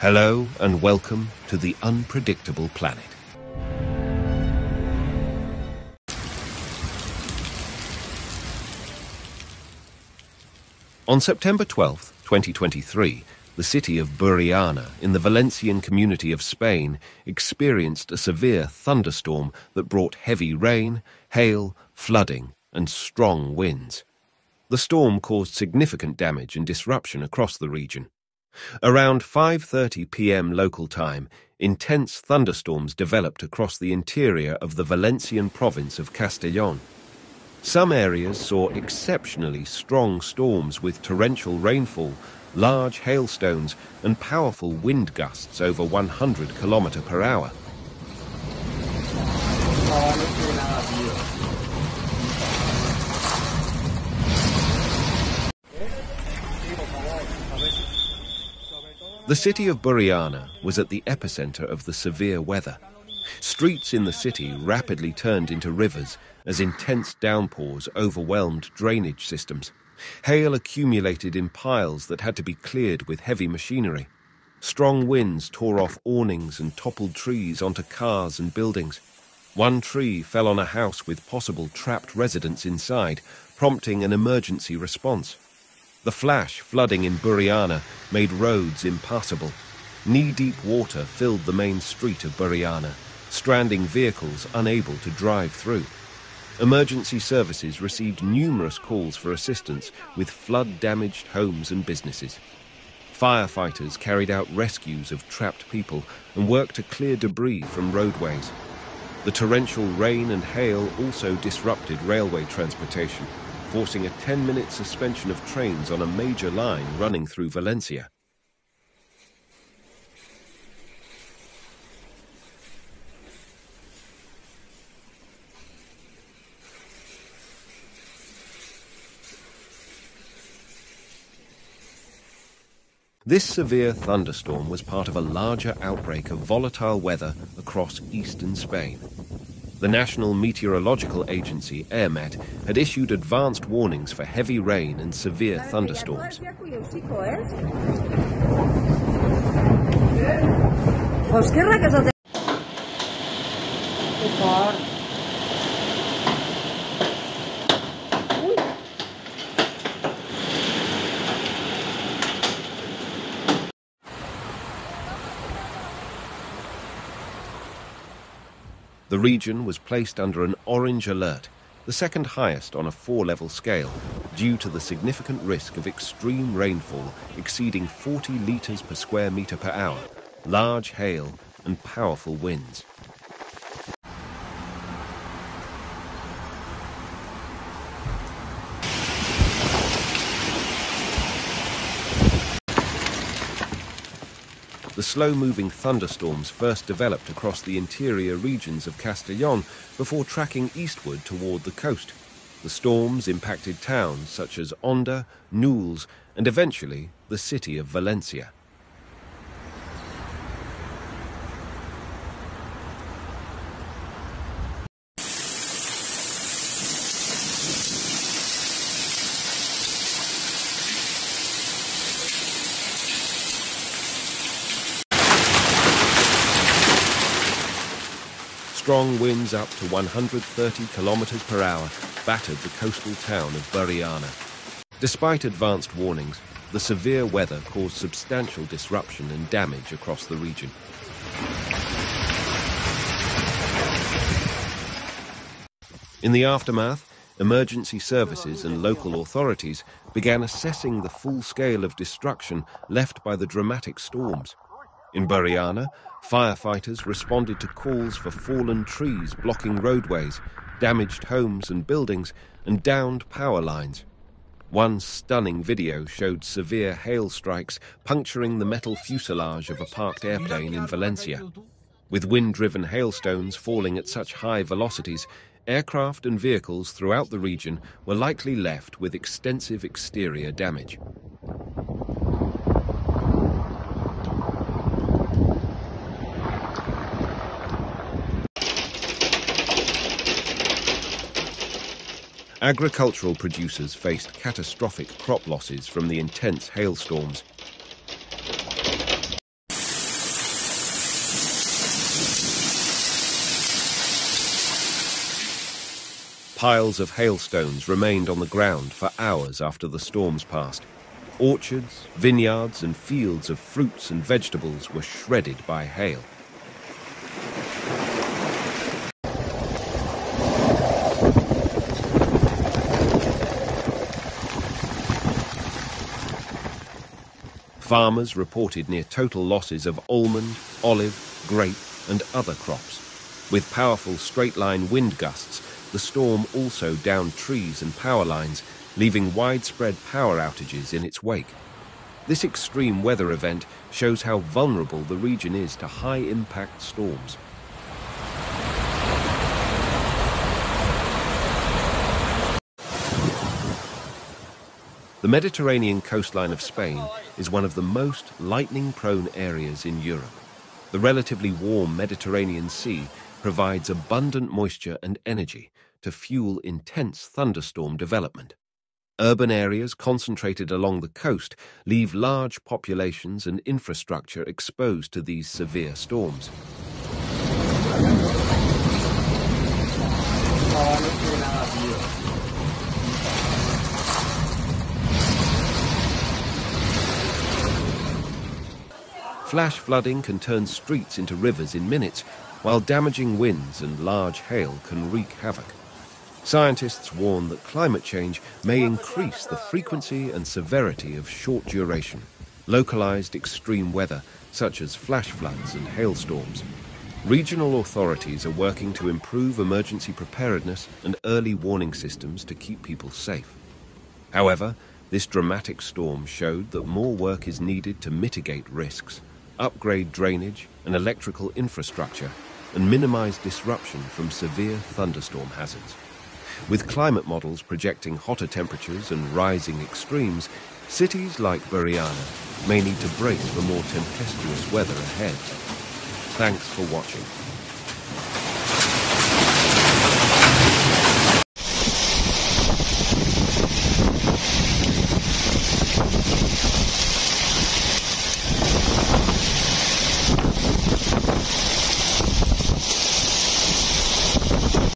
Hello and welcome to the unpredictable planet. On September 12, 2023, the city of Burriana in the Valencian community of Spain experienced a severe thunderstorm that brought heavy rain, hail, flooding, and strong winds. The storm caused significant damage and disruption across the region. Around 5:30 p.m. local time, intense thunderstorms developed across the interior of the Valencian province of Castellón. Some areas saw exceptionally strong storms with torrential rainfall, large hailstones, and powerful wind gusts over 100 km per hour. The city of Burriana was at the epicenter of the severe weather. Streets in the city rapidly turned into rivers as intense downpours overwhelmed drainage systems. Hail accumulated in piles that had to be cleared with heavy machinery. Strong winds tore off awnings and toppled trees onto cars and buildings. One tree fell on a house with possible trapped residents inside, prompting an emergency response. The flash flooding in Burriana made roads impassable. Knee-deep water filled the main street of Burriana, stranding vehicles unable to drive through. Emergency services received numerous calls for assistance with flood-damaged homes and businesses. Firefighters carried out rescues of trapped people and worked to clear debris from roadways. The torrential rain and hail also disrupted railway transportation, forcing a 10-minute suspension of trains on a major line running through Valencia. This severe thunderstorm was part of a larger outbreak of volatile weather across eastern Spain. The National Meteorological Agency, AEMET, had issued advanced warnings for heavy rain and severe thunderstorms. The region was placed under an orange alert, the second highest on a four-level scale, due to the significant risk of extreme rainfall exceeding 40 litres per square metre per hour, large hail and powerful winds. The slow-moving thunderstorms first developed across the interior regions of Castellón before tracking eastward toward the coast. The storms impacted towns such as Onda, Nules, and eventually the city of Valencia. Strong winds up to 130 kilometers per hour battered the coastal town of Burriana. Despite advanced warnings, the severe weather caused substantial disruption and damage across the region. In the aftermath, emergency services and local authorities began assessing the full scale of destruction left by the dramatic storms. In Burriana, firefighters responded to calls for fallen trees blocking roadways, damaged homes and buildings, and downed power lines. One stunning video showed severe hail strikes puncturing the metal fuselage of a parked airplane in Valencia. With wind driven hailstones falling at such high velocities, aircraft and vehicles throughout the region were likely left with extensive exterior damage. Agricultural producers faced catastrophic crop losses from the intense hailstorms. Piles of hailstones remained on the ground for hours after the storms passed. Orchards, vineyards, and fields of fruits and vegetables were shredded by hail. Farmers reported near total losses of almond, olive, grape, and other crops. With powerful straight line wind gusts, the storm also downed trees and power lines, leaving widespread power outages in its wake. This extreme weather event shows how vulnerable the region is to high impact storms. The Mediterranean coastline of Spain is one of the most lightning prone areas in Europe. The relatively warm Mediterranean Sea provides abundant moisture and energy to fuel intense thunderstorm development. Urban areas concentrated along the coast leave large populations and infrastructure exposed to these severe storms. Flash flooding can turn streets into rivers in minutes, while damaging winds and large hail can wreak havoc. Scientists warn that climate change may increase the frequency and severity of short duration, localized extreme weather such as flash floods and hailstorms. Regional authorities are working to improve emergency preparedness and early warning systems to keep people safe. However, this dramatic storm showed that more work is needed to mitigate risks upgrade drainage and electrical infrastructure, and minimize disruption from severe thunderstorm hazards. With climate models projecting hotter temperatures and rising extremes, cities like Burriana may need to brace for more tempestuous weather ahead. Thanks for watching.